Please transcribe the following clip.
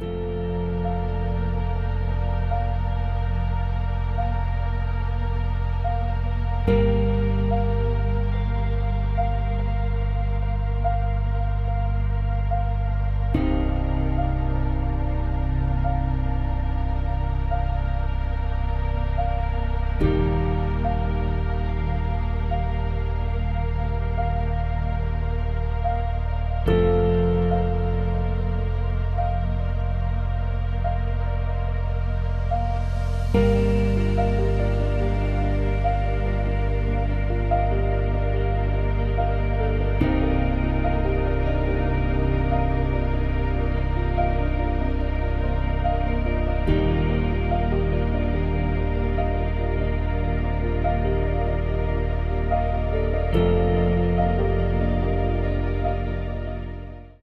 you